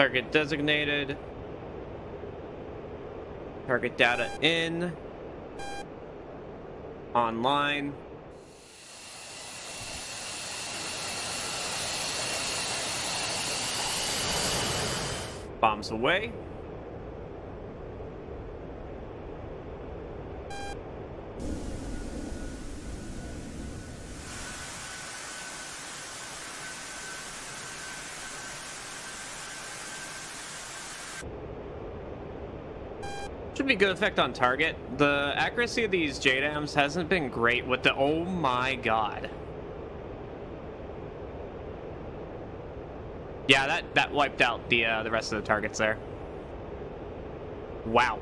Target designated. Target data in. Online. Bombs away. Should be good effect on target. The accuracy of these JDAMs hasn't been great with the... Oh my god. Yeah, that, that wiped out the, uh, the rest of the targets there. Wow.